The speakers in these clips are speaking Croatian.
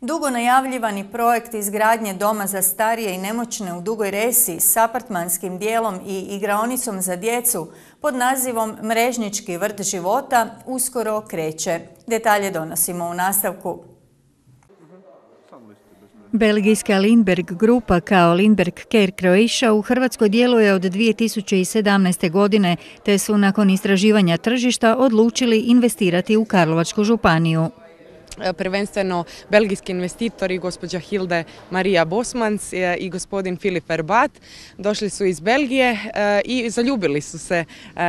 Dugo najavljivani projekt izgradnje doma za starije i nemoćne u Dugoj Resi s apartmanskim dijelom i igraonicom za djecu pod nazivom Mrežnički vrt života uskoro kreće. Detalje donosimo u nastavku. Belgijska Lindberg grupa kao Lindberg Care Croatia u Hrvatskoj djeluje od 2017. godine, te su nakon istraživanja tržišta odlučili investirati u Karlovačku županiju. E, prvenstveno belgijski investitori, gospođa Hilde Marija Bosmans e, i gospodin Filip Verbat. Došli su iz Belgije e, i zaljubili su se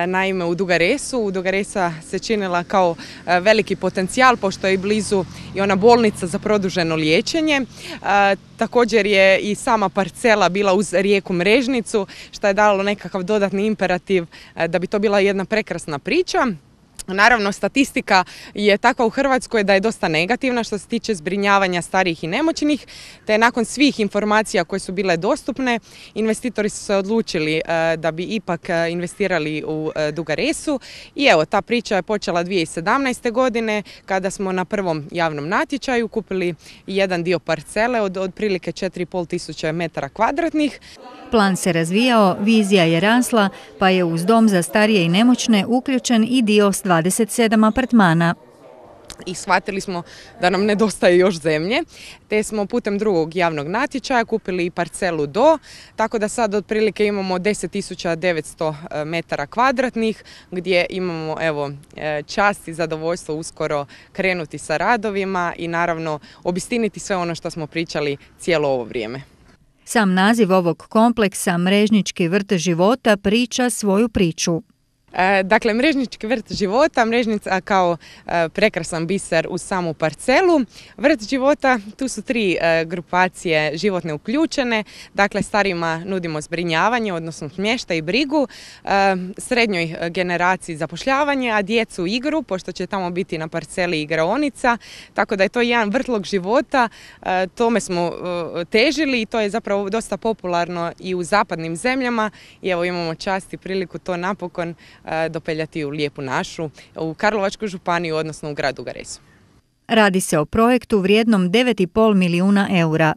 naime u Dugaresu. U Dugaresa se činila kao veliki potencijal pošto je blizu i ona bolnica za produženo liječenje. Također je i sama parcela bila uz rijeku Mrežnicu što je dalo nekakav dodatni imperativ da bi to bila jedna prekrasna priča. Naravno, statistika je takva u Hrvatskoj da je dosta negativna što se tiče zbrinjavanja starijih i nemoćnih, te nakon svih informacija koje su bile dostupne, investitori su se odlučili e, da bi ipak e, investirali u e, Dugaresu i evo, ta priča je počela 2017. godine kada smo na prvom javnom natječaju kupili jedan dio parcele od otprilike 4,5 tisuća metara kvadratnih. Plan se razvijao, vizija je rasla, pa je uz dom za starije i nemoćne uključen i dio s 27 apartmana i shvatili smo da nam nedostaje još zemlje, te smo putem drugog javnog natječaja kupili i parcelu do, tako da sad otprilike imamo 10.900 e, metara kvadratnih gdje imamo evo e, čast i zadovoljstvo uskoro krenuti sa radovima i naravno obistiniti sve ono što smo pričali cijelo ovo vrijeme. Sam naziv ovog kompleksa Mrežnički vrt života priča svoju priču. E, dakle, mrežnički vrt života, mrežnica kao e, prekrasan biser u samu parcelu. Vrt života, tu su tri e, grupacije životne uključene. Dakle, starima nudimo zbrinjavanje, odnosno smješta i brigu, srednjoj generaciji zapošljavanje, a djecu igru, pošto će tamo biti na parceli igraonica. Tako da je to jedan vrtlog života, tome smo težili i to je zapravo dosta popularno i u zapadnim zemljama. I evo imamo čast i priliku to napokon dopeljati u Lijepu našu, u Karlovačku županiju, odnosno u gradu Garesu. Radi se o projektu vrijednom 9,5 milijuna eura.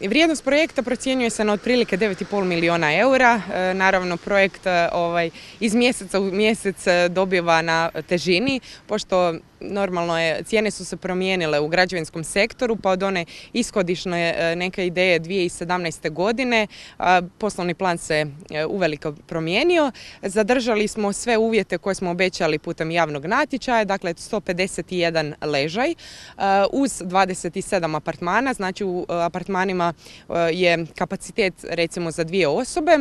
Vrijednost projekta procjenjuje se na otprilike 9,5 milijuna eura. Naravno, projekt ovaj, iz mjeseca u mjesec dobiva na težini, pošto normalno je, cijene su se promijenile u građevinskom sektoru, pa od one ishodišne e, neke ideje 2017. godine poslovni plan se e, uveliko promijenio. Zadržali smo sve uvjete koje smo obećali putem javnog natječaja, dakle 151 ležaj e, uz 27 apartmana, znači u apartmanima je kapacitet recimo za dvije osobe,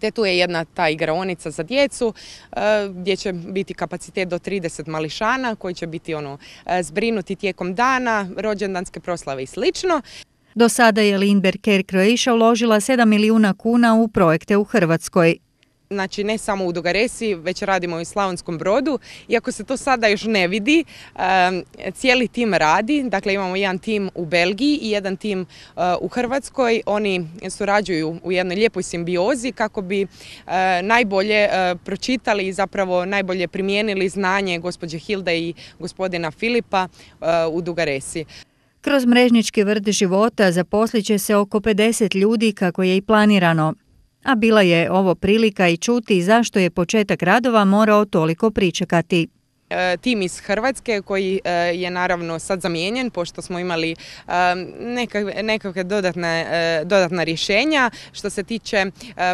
te tu je jedna ta igraonica za djecu e, gdje će biti kapacitet do 30 mališana koji će biti ono e, zbrinuti tijekom dana, rođendanske proslave i slično. Do sada je Lindbergh Care Croatia uložila 7 milijuna kuna u projekte u Hrvatskoj znači ne samo u Dugaresi, već radimo i u Slavonskom brodu. Iako se to sada još ne vidi, cijeli tim radi, dakle imamo jedan tim u Belgiji i jedan tim uh, u Hrvatskoj. Oni surađuju u jednoj lijepoj simbiozi kako bi uh, najbolje uh, pročitali i zapravo najbolje primijenili znanje gospođe Hilde i gospodina Filipa u Dugaresi. Kroz mrežnički vrt života zaposlit će se oko 50 ljudi kako je i planirano a bila je ovo prilika i čuti zašto je početak radova morao toliko pričekati e, tim iz Hrvatske koji e, je naravno sad zamijenjen pošto smo imali e, nekakve dodatne, dodatna rješenja što se tiče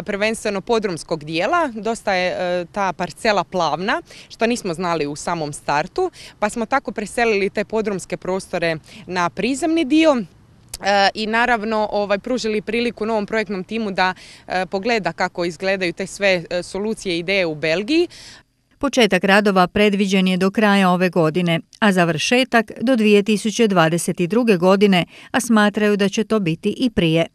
prvenstveno podrumskog dijela. Dosta je ta parcela plavna što nismo znali u samom startu pa smo tako preselili te podrumske prostore na prizemni dio i naravno ovaj, pružili priliku novom projektnom timu da e, pogleda kako izgledaju te sve e, solucije i ideje u Belgiji. Početak radova predviđen je do kraja ove godine, a završetak do 2022. godine, a smatraju da će to biti i prije.